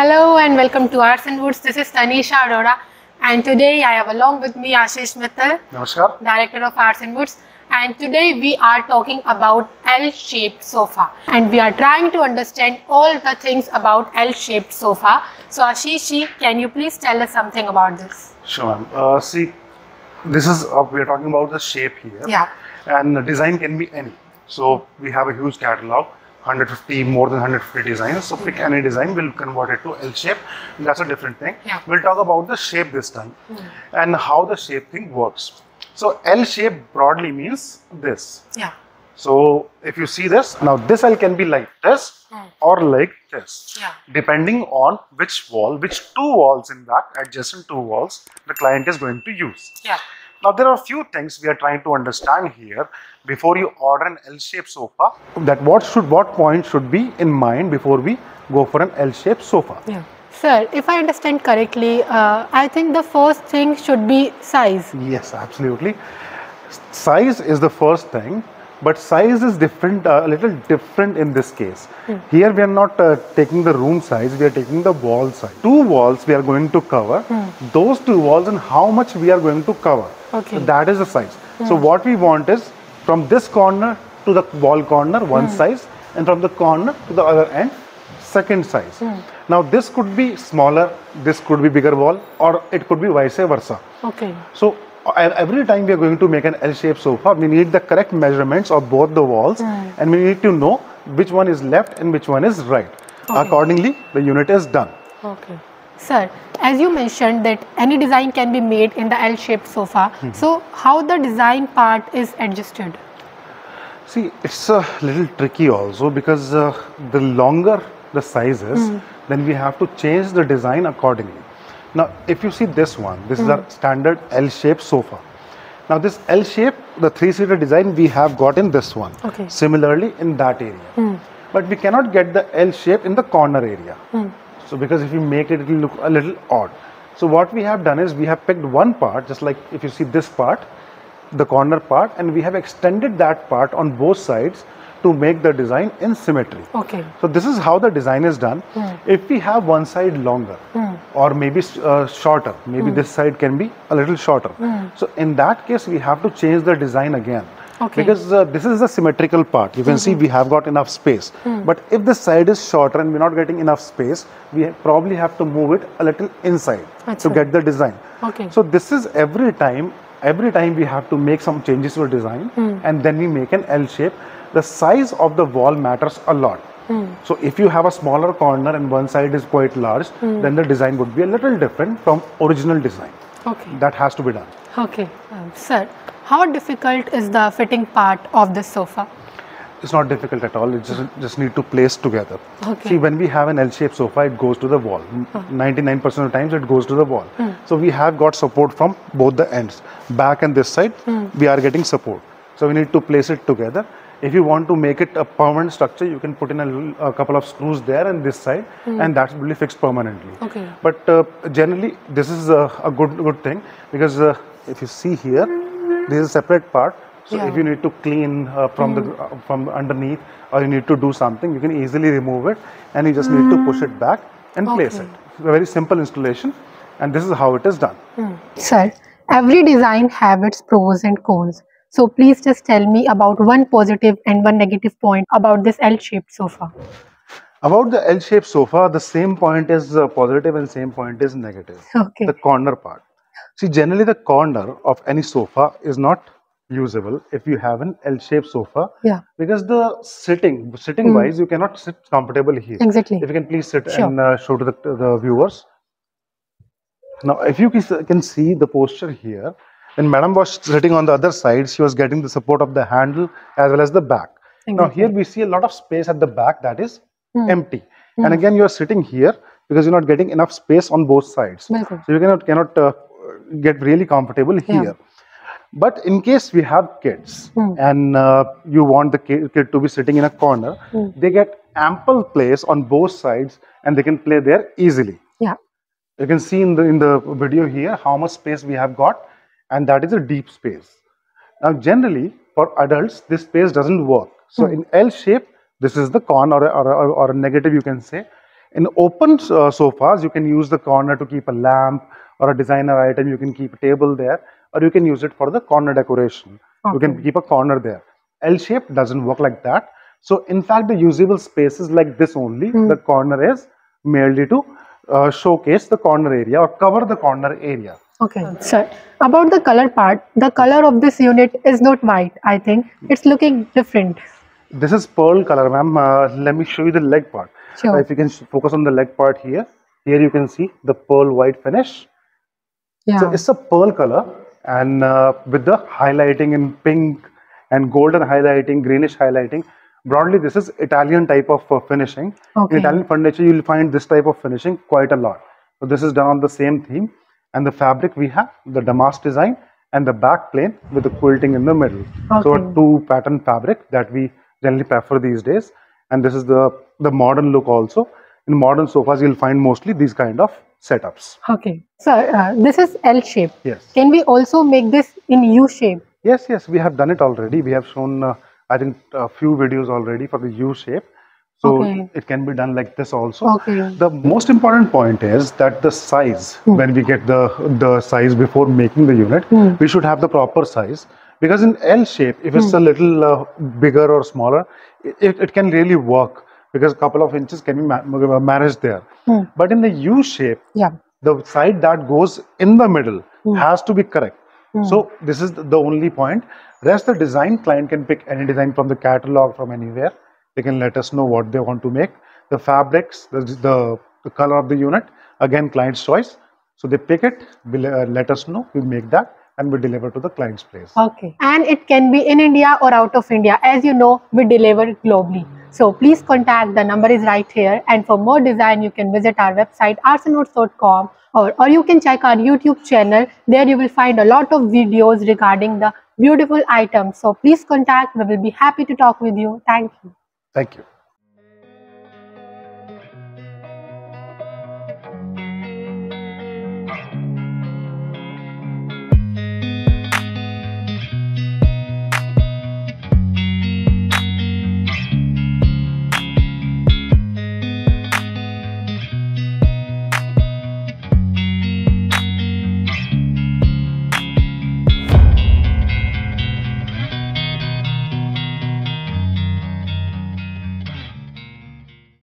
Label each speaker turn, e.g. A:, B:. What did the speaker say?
A: Hello and welcome to Aarsun Woods. This is Tanisha Arora, and today I have along with me Ashish Mittal,
B: Namaskar.
A: Director of Aarsun Woods. And today we are talking about L-shaped sofa, and we are trying to understand all the things about L-shaped sofa. So Ashish, can you please tell us something about this?
B: Sure. ma'am. Uh, see, this is uh, we are talking about the shape here.
A: Yeah.
B: And the design can be any. So we have a huge catalog, 150 more than 150 designs. So pick any design, we'll convert it to L shape. That's a different thing.
A: Yeah.
B: We'll talk about the shape this time and how the shape thing works. So L shape broadly means this.
A: Yeah.
B: So if you see this, now this L can be like this
A: Hmm.
B: or like this.
A: Yeah.
B: Depending on which wall, which two walls in that adjacent two walls the client is going to use.
A: Yeah.
B: Now there are a few things we are trying to understand here before you order an L-shaped sofa. That what should what point should be in mind before we go for an L-shaped sofa.
A: Yeah. Sir, if I understand correctly, uh, I think the first thing should be size.
B: Yes, absolutely. Size is the first thing, but size is different, uh, a little different in this case. Here we are not uh, taking the room size, we are taking the wall size. Two walls we are going to cover. Those two walls and how much we are going to cover.
A: Okay.
B: So that is the size. So hmm. what we want is from this corner to the wall corner, one hmm. size, and from the corner to the other end, second size. Hmm. Now this could be smaller, this could be bigger wall, or it could be vice versa.
A: Okay.
B: So every time we are going to make an L-shaped sofa, we need the correct measurements of both the walls, and we need to know which one is left and which one is right. Accordingly, the unit is done.
A: Okay. Sir, as you mentioned that any design can be made in the L-shaped sofa. Mm-hmm. So how the design part is adjusted?
B: See, it's a little tricky also because uh, the longer the size is, mm. then we have to change the design accordingly. Now, if you see this one, this is our mm. standard L-shaped sofa. Now, this L shape, the three-seater design, we have got in this one.
A: Okay.
B: Similarly, in that area. Mm. But we cannot get the L shape in the corner area. So, because if you make it, it will look a little odd. So, what we have done is we have picked one part, just like if you see this part, the corner part, and we have extended that part on both sides to make the design in symmetry.
A: Okay.
B: So this is how the design is done. Hmm. If we have one side longer hmm. or maybe uh, shorter, maybe hmm. this side can be a little shorter. So in that case, we have to change the design again.
A: Okay.
B: Because uh, this is the symmetrical part. You can see we have got enough space. But if the side is shorter and we're not getting enough space, we probably have to move it a little inside to get the design.
A: Okay.
B: So this is every time, every time we have to make some changes to the design and then we make an L shape. The size of the wall matters a lot. So if you have a smaller corner and one side is quite large, then the design would be a little different from original design.
A: Okay.
B: That has to be done.
A: Okay. Um, sir, how difficult is the fitting part of this sofa?
B: It's not difficult at all. It just just need to place together.
A: Okay.
B: See, when we have an L-shaped sofa, it goes to the wall. 99% of the times, it goes to the wall. So we have got support from both the ends, back and this side. We are getting support. So we need to place it together. If you want to make it a permanent structure, you can put in a, little, a couple of screws there and this side, and that's really fixed permanently.
A: Okay.
B: But uh, generally, this is a, a good good thing because uh, if you see here, this is a separate part. So
A: Yeah.
B: if you need to clean uh, from the uh, from underneath, or you need to do something, you can easily remove it, and you just need to push it back and place it. It's a very simple installation, and this is how it is done.
A: Sir, every design have its pros and cons. So please just tell me about one positive and one negative point about this L-shaped sofa.
B: About the L-shaped sofa, the same point is uh, positive and same point is negative.
A: Okay.
B: The corner part. See, generally the corner of any sofa is not usable if you have an L-shaped sofa
A: Yeah.
B: because the sitting, sitting wise, you cannot sit comfortable here.
A: Exactly.
B: If you can please sit
A: Sure.
B: and uh, show to the, to the viewers. Now, if you can- see the posture here, when Madam was sitting on the other side, she was getting the support of the handle as well as the back. Now, here we see a lot of space at the back that is empty. And again, you are sitting here because you're not getting enough space on both sides. So you cannot cannot uh, get really comfortable
A: Yeah.
B: here. But in case we have kids hmm. and uh, you want the kid, kid to be sitting in a corner, hmm. they get ample place on both sides and they can play there easily.
A: Yeah.
B: You can see in the in the video here how much space we have got, and that is a deep space. Now, generally for adults, this space doesn't work. So hmm. in L shape, this is the con or a, or, a, or a negative you can say. In open uh, sofas, you can use the corner to keep a lamp or a designer item. You can keep a table there, or you can use it for the corner decoration. You can keep a corner there. L shape doesn't work like that. So, in fact, the usable spaces like this only,
A: Hmm.
B: the corner is merely to uh, showcase the corner area or cover the corner area.
A: Okay, sir. About the color part, the color of this unit is not white. I think it's looking different.
B: This is pearl color, ma'am. Uh, let me show you the leg part.
A: Sure.
B: if you can focus on the leg part here, here you can see the pearl white finish.
A: Yeah.
B: So it's a pearl color and uh, with the highlighting in pink and golden highlighting, greenish highlighting. Broadly, this is Italian type of uh, finishing.
A: Okay.
B: In Italian furniture, you'll find this type of finishing quite a lot. So this is done on the same theme. And the fabric we have, the damask design and the back plane with the quilting in the middle. So
A: Okay.
B: a two pattern fabric that we generally prefer these days. And this is the, the modern look also. In modern sofas, you'll find mostly these kind of setups.
A: Okay. so uh, this is L shape.
B: Yes.
A: Can we also make this in U shape?
B: Yes, yes, we have done it already. We have shown, uh, I think, a few videos already for the U shape. So
A: Okay.
B: it can be done like this also.
A: Okay.
B: The most important point is that the size,
A: Hmm.
B: when we get the the size before making the unit,
A: Hmm.
B: we should have the proper size. Because in L shape, if it's
A: Hmm.
B: a little uh, bigger or smaller, it, it can really work because a couple of inches can be ma- managed there.
A: Hmm.
B: But in the U shape,
A: Yeah.
B: the side that goes in the middle
A: Hmm.
B: has to be correct. So this is the only point. Rest the design client can pick any design from the catalog from anywhere. They can let us know what they want to make. The fabrics, the the, the color of the unit, again client's choice. So they pick it, we uh, let us know, we make that, and we deliver to the client's place.
A: Okay. And it can be in India or out of India. As you know, we deliver globally. So please contact, the number is right here. And for more design, you can visit our website, aarsunwoods.com or, or you can check our YouTube channel. There you will find a lot of videos regarding the beautiful items. So please contact. We will be happy to talk with you. Thank you.
B: Thank you.